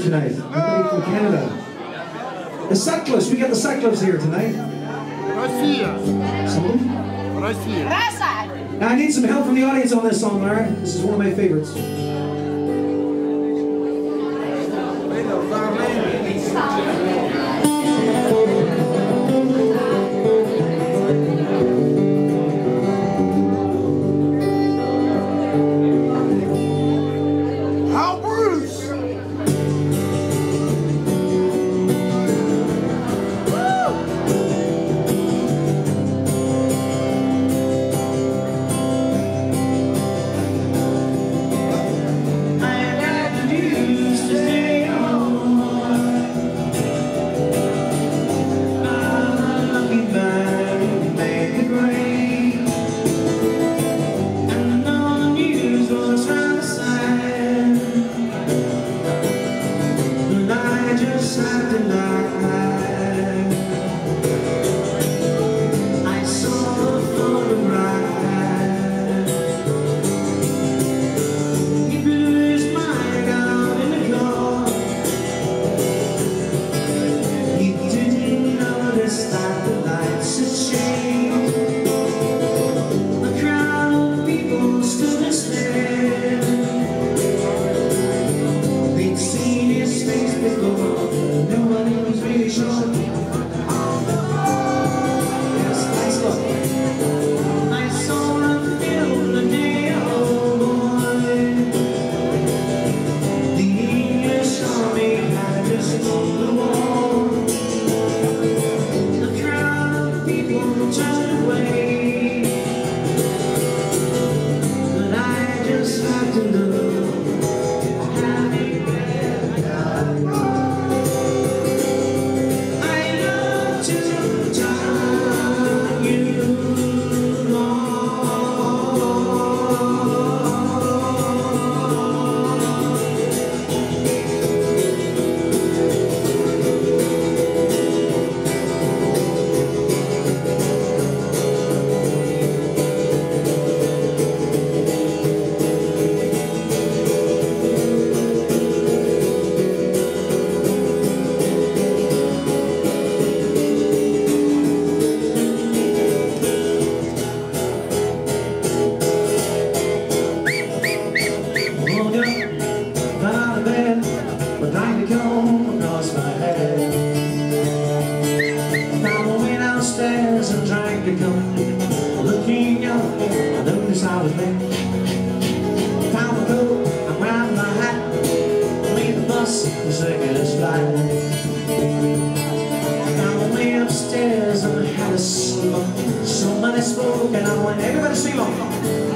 tonight. Everybody from Canada. The Sucklers, we got the Sucklers here tonight. Russia. Salud. Russia. Russia. Now I need some help from the audience on this song, alright? This is one of my favorites. and I want everybody to sing along.